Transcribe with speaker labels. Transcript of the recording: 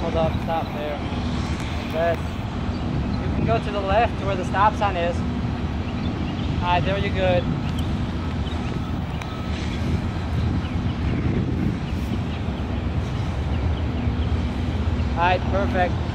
Speaker 1: hold up, stop there. That's You can go to the left to where the stop sign is. Alright, there you're good. Alright, perfect.